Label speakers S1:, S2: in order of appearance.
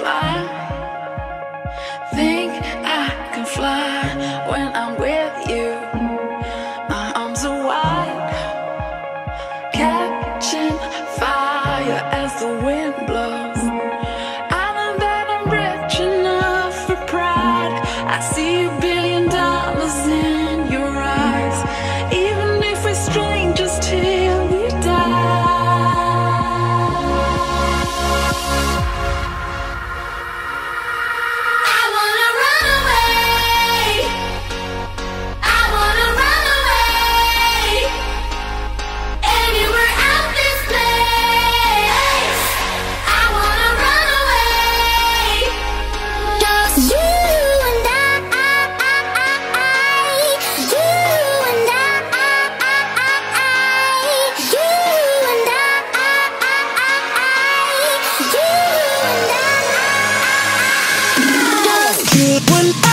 S1: fly. Think I can fly when I'm with you. My arms are wide, catching fire as the wind blows. I know that I'm rich enough for pride. I see you.
S2: good one.